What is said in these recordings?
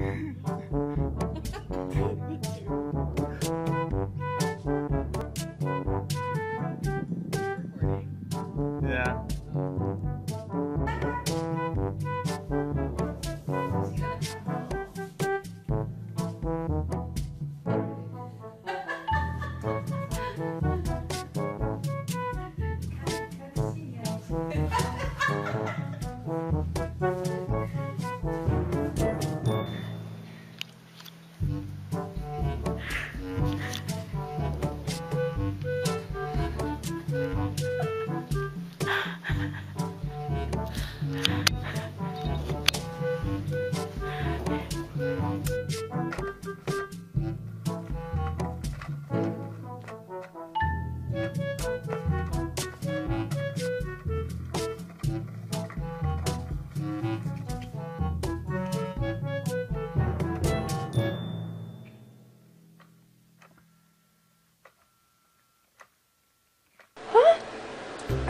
Yeah.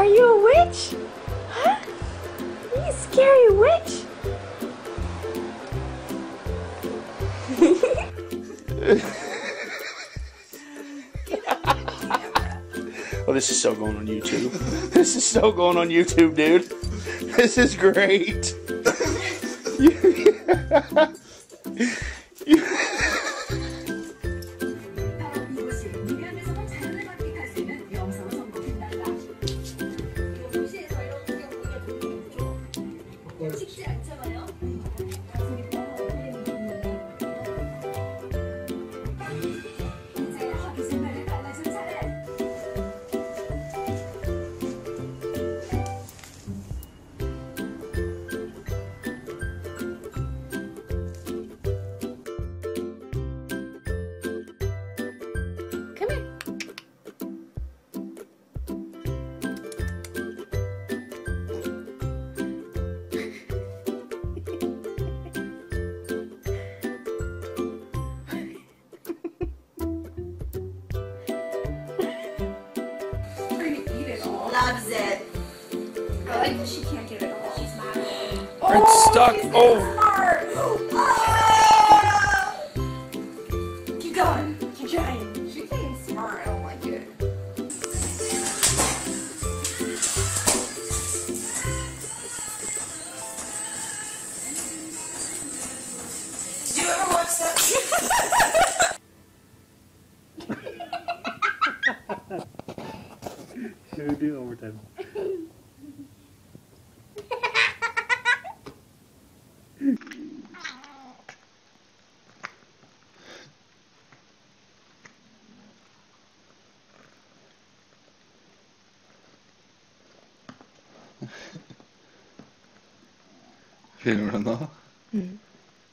Are you a witch? Huh? Are you scary witch? Oh, this is so going on YouTube. this is so going on YouTube, dude. This is great. Loves it. I she can't get it all. She's mad. It's oh, stuck. Oh. Smart. Keep going. Keep trying. She's saying smart. I don't like it. Do you ever watch that? Should we do overtime? Filmer du nå? Mm.